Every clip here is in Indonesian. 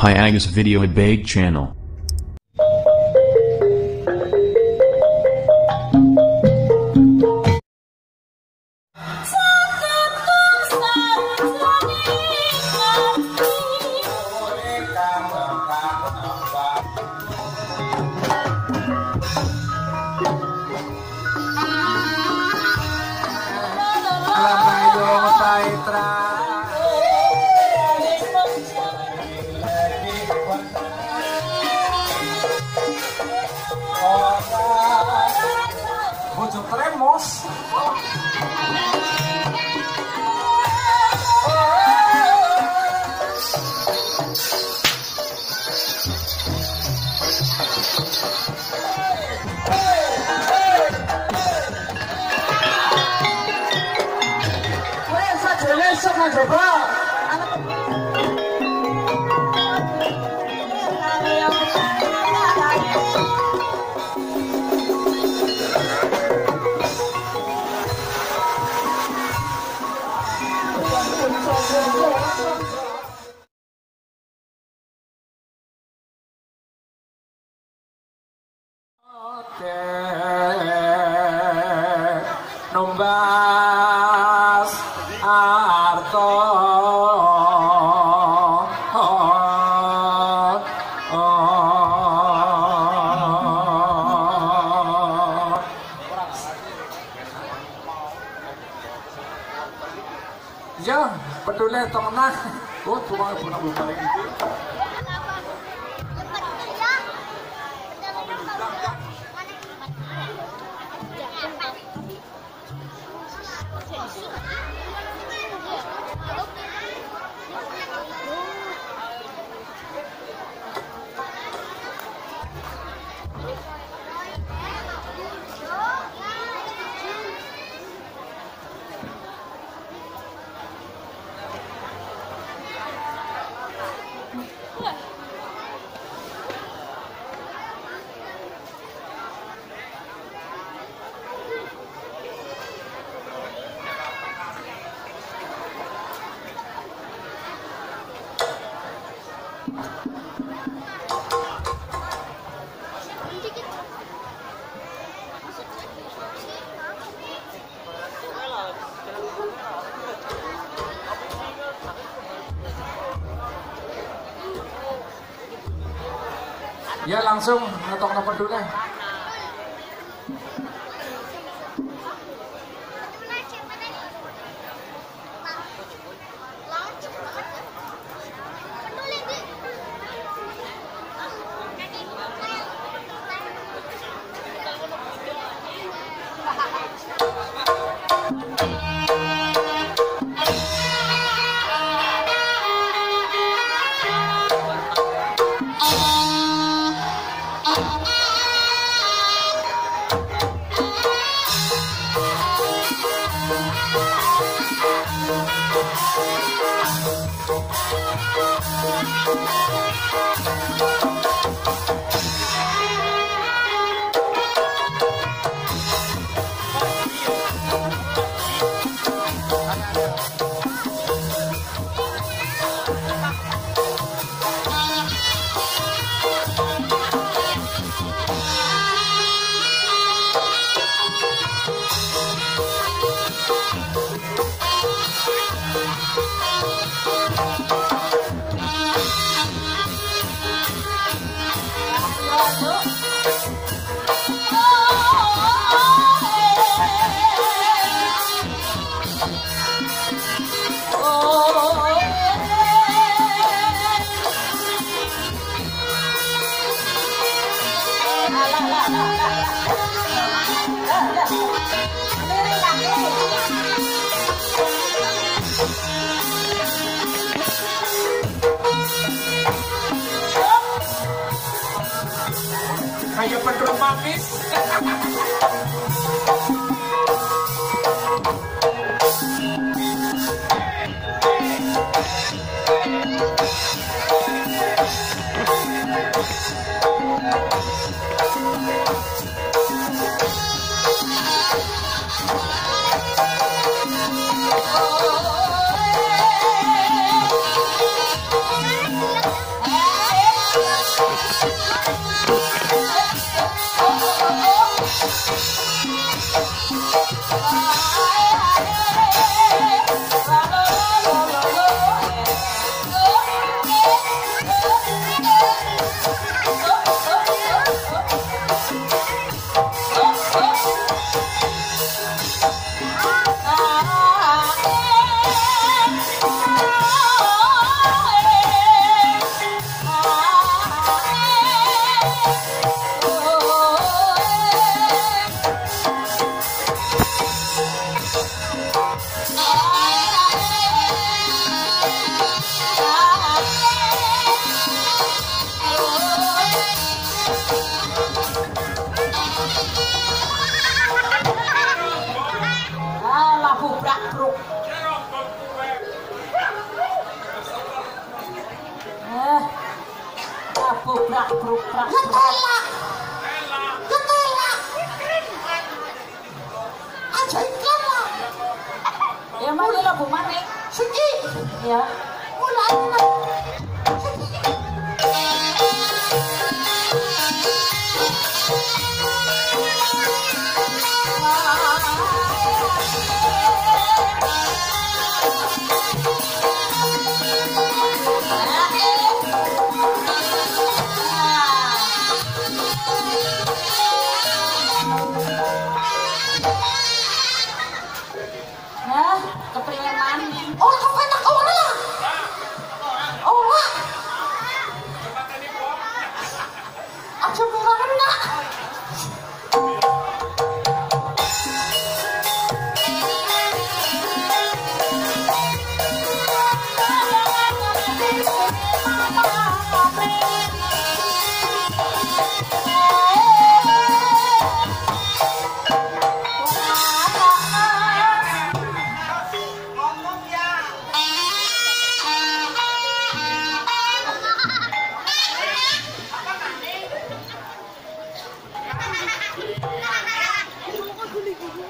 Pi Agus Video a channel. 唱首歌 Ya langsung ngetok nomor dulu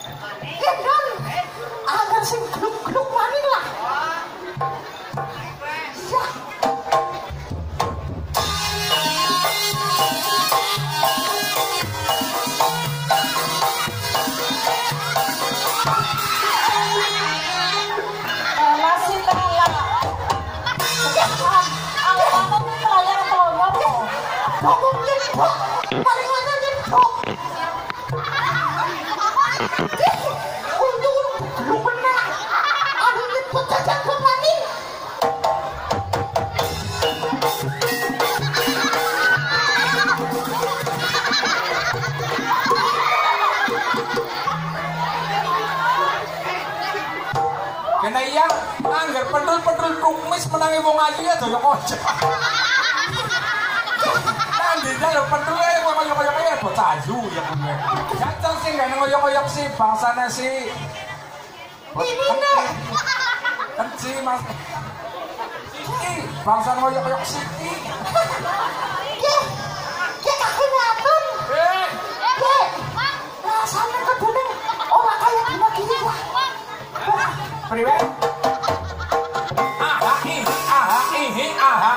on A. lagi ya doyok. Nandinya lho pentule kok koyok-koyok ya eh, bocah ayu ya gue. Ya. Jantan sih gak ngoyok-koyok si bangsane si. Ini Kenci kan mas. Siti, bangsa ngoyok-ngoyok kaki ngatur. ya, rasanya kedunia orang kaya gini gini lah.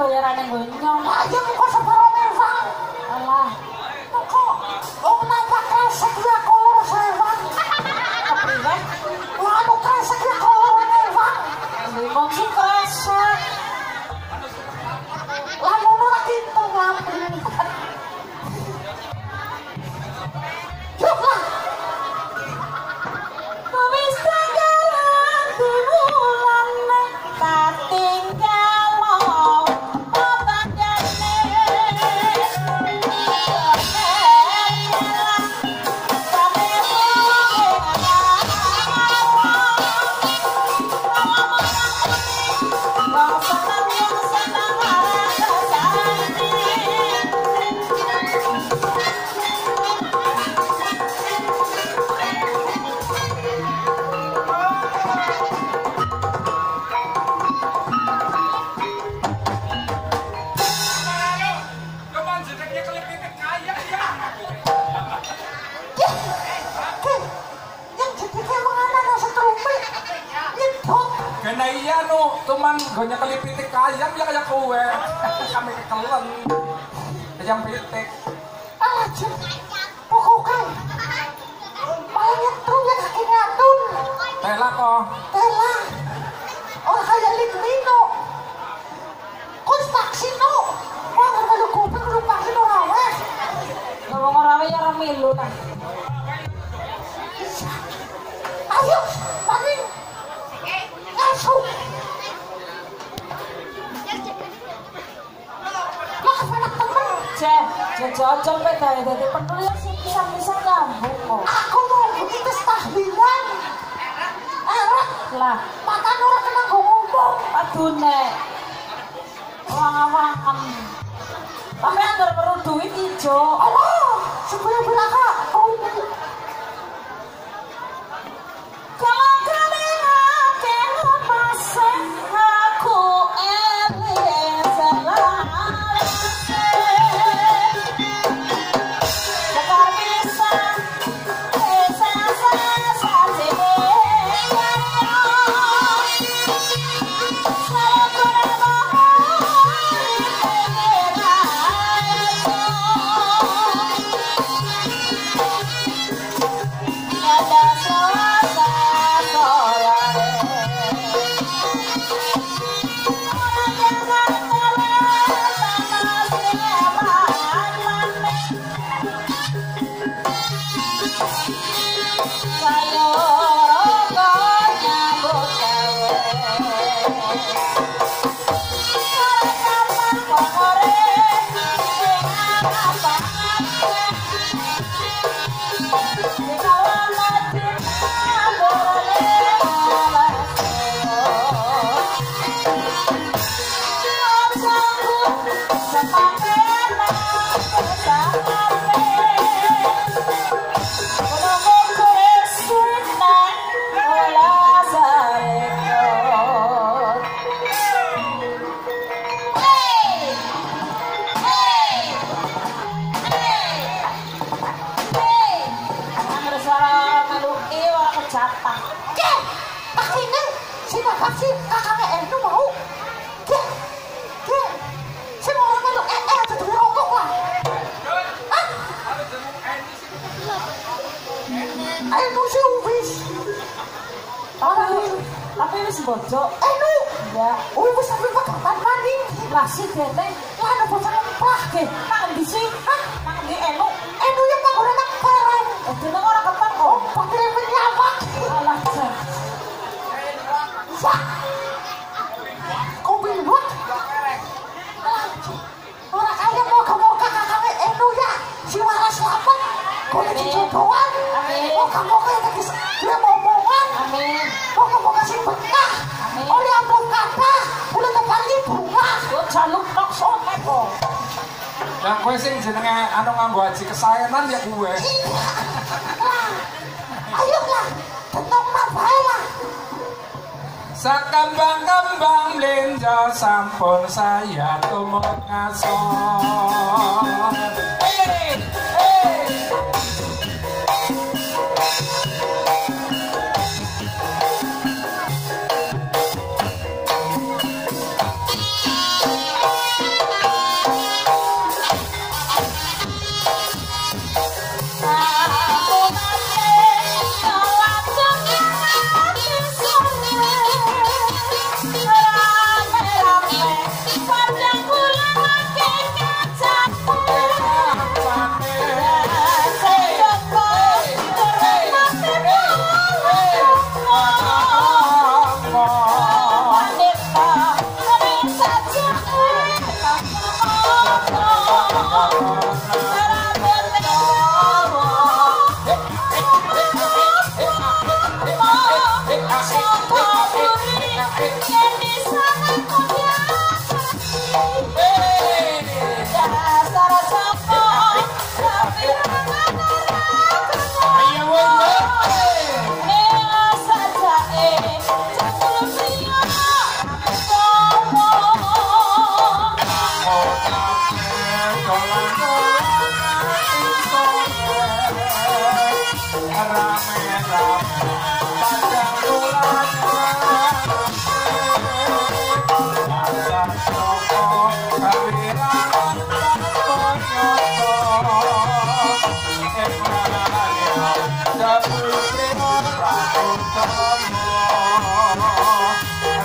tolerannya gue nyong aja muka banyak kelipit kan Cek cocok pe daya dadi peduli sing pisang-pisang nyambung kok. Aku mau begitu tahlilan. Erek Lah, mata orang kena gue ngomong. nek. Wang-wangan. Tapi anggar perlu duit ijo. Allah, sebelum belaka tapi wis bojo. Eh ya oh wis sampe kok tak mandi lah si dene lah ono bocah pah ge nang ndi sih? Nang ndi enok Dan kowe sing jenenge anu nganggo haji kesaenan ya kowe. Iya. Lah. Ayolah. Tenang bae lah. Sakambang-kambang melinjo sampun saya tumut ngaso. Hey, hey.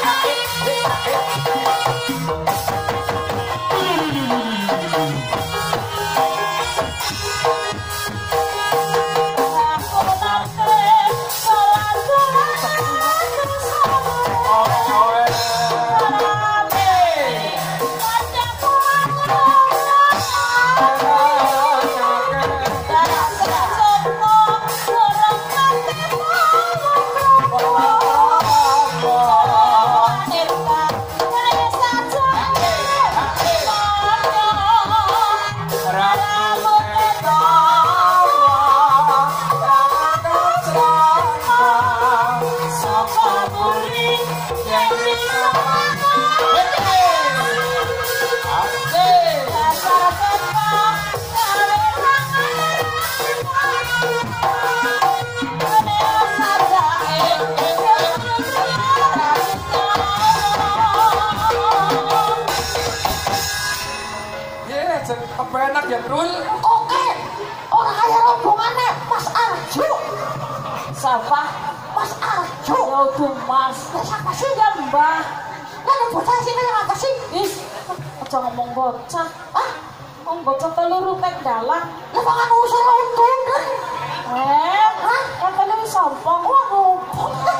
Thank you. Kepenak ya, Trul. Oke, orang kaya rombongannya Mas Arjo. Siapa? Mas Arjo. Ya udah mas. Ya siapa sih? Ya mbah. Lalu bocah sini apa sih? Is, aja ngomong bocah. Hah? Ngomong bocah telur tek dalang. Lepangan usaha untung kan? Eh, hah? Kan tadi sompong. Waduh. Alah.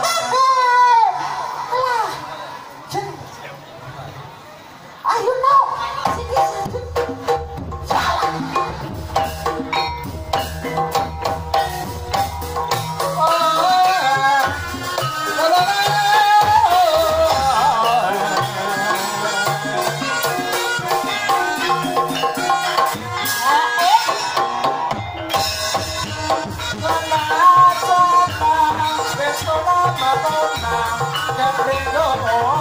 Madonna, Madonna, Madonna, Madonna, Madonna, Madonna, Madonna, Madonna, Madonna, Madonna,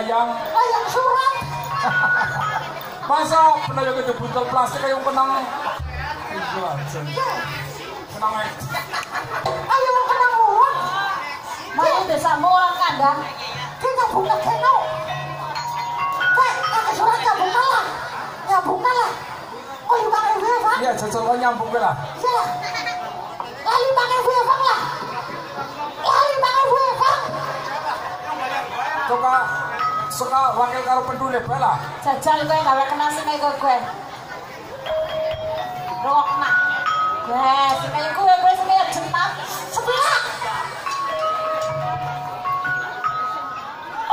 bayang kayak surat. Masa pernah juga di butel plastik yang kenang kenang eh. ayo kenang uang mau desa mau orang kandang kita buka keno. Kayak kayak surat nyambung kalah nyambung kalah Oh, iya, cocok nyambung kalah. Iya, suka wakil karo pendulip ya lah Jajal gue gawe kena sing kaya gue. Rok. Gue sing kaya gue gue sing kaya jenat. Sebelah.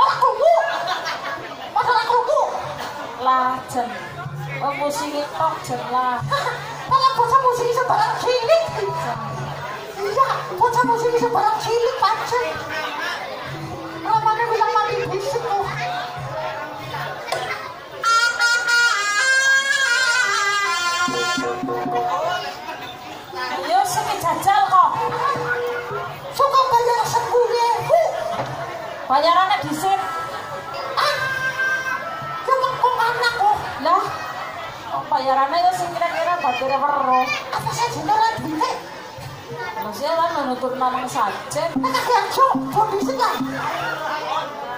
Orang kuku. Masalah kuku. lah jen. Oh musik tok jen lah. Malah bocah musik iso barang cilik. Iya, bocah musik iso barang cilik pancen. Ramane bilang mati bisik bayarannya di ah cuma kok anakku oh. lah kok bayarannya ya sih kira-kira bagi oh. apa saya sebenarnya duit masih lah menutup nama saja. Anak yang coba di sini lah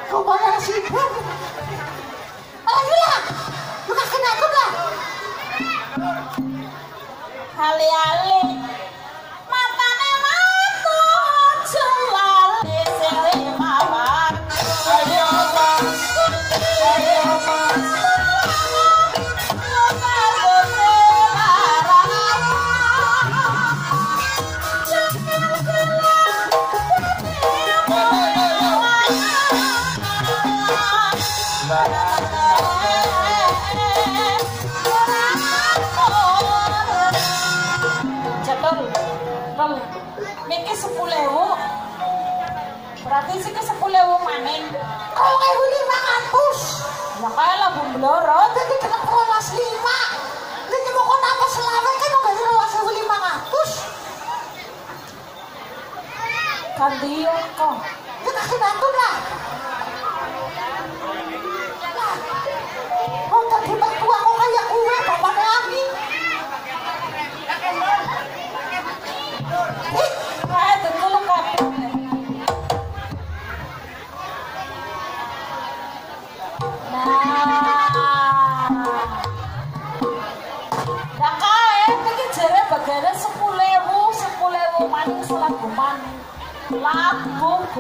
kok bayar lah, ayolah kena kenapa lah. Hali-hali, 10.000. Berarti sih ke 10.000 maning. 2.500. Ya kaya lah bumbloro, jadi kena perluas lima. Jadi mau kena apa selama kan nggak jadi luas 1.500. Ganti ya, kok.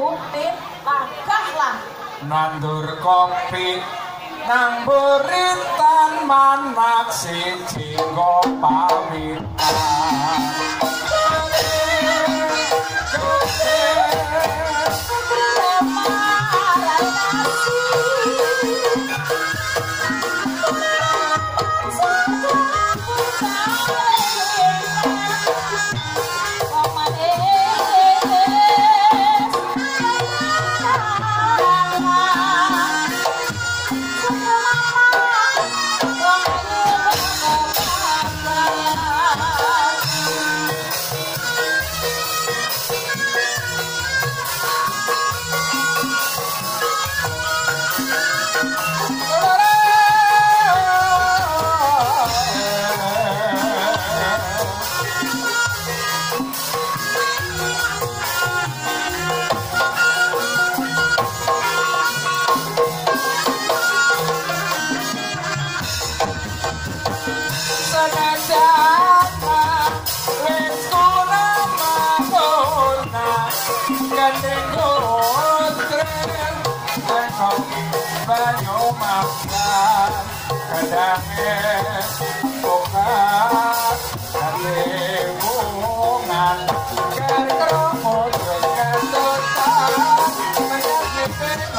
Lakah lah. nandur kopi nang buritan manak siji nggo pawitan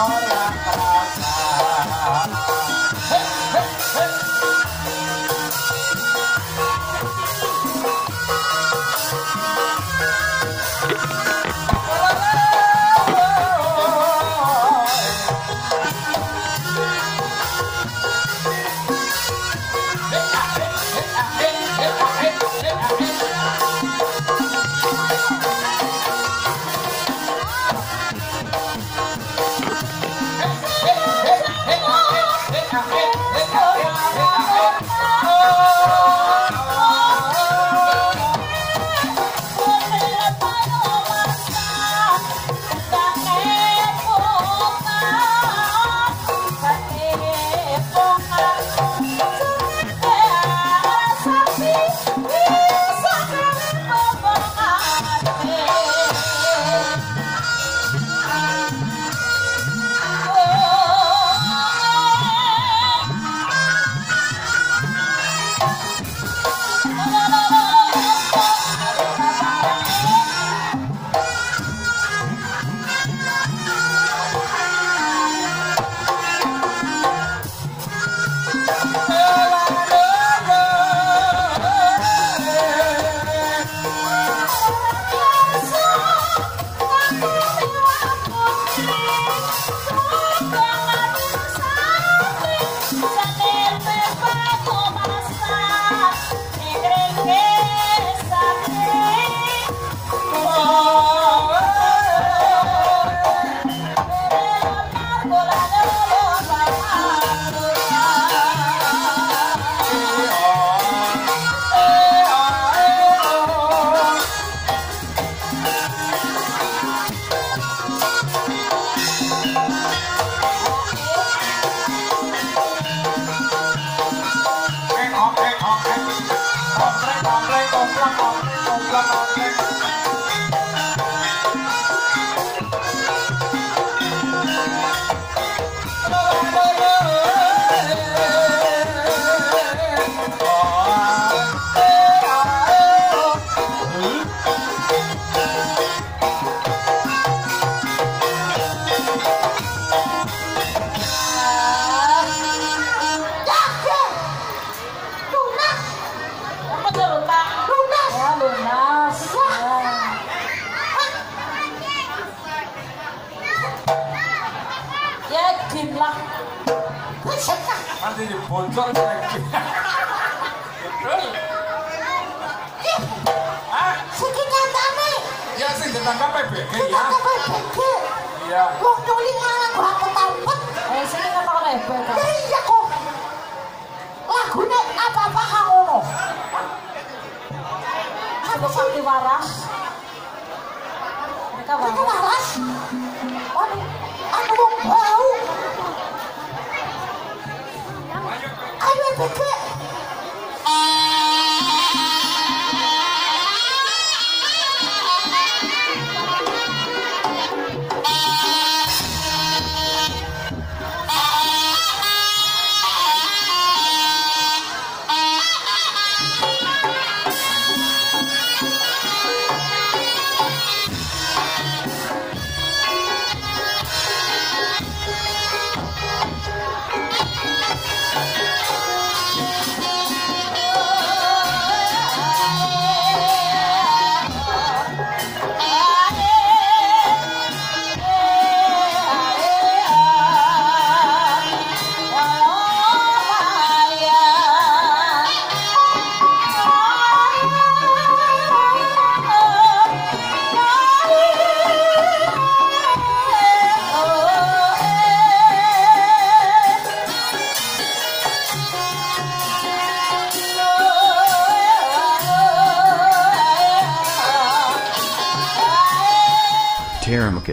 高的。all I know. Nanti dibocor lagi. Hah? Siki nyatane. Ya sing ya. Iya. Wong nyuli ngarang gua tampet. Eh. Ya iya kok. Lagune apa-apa kang ngono. Aku sakti waras. Mereka waras. waras. Waduh, Put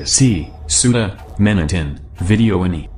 C. Suda, Menatin, Video ini.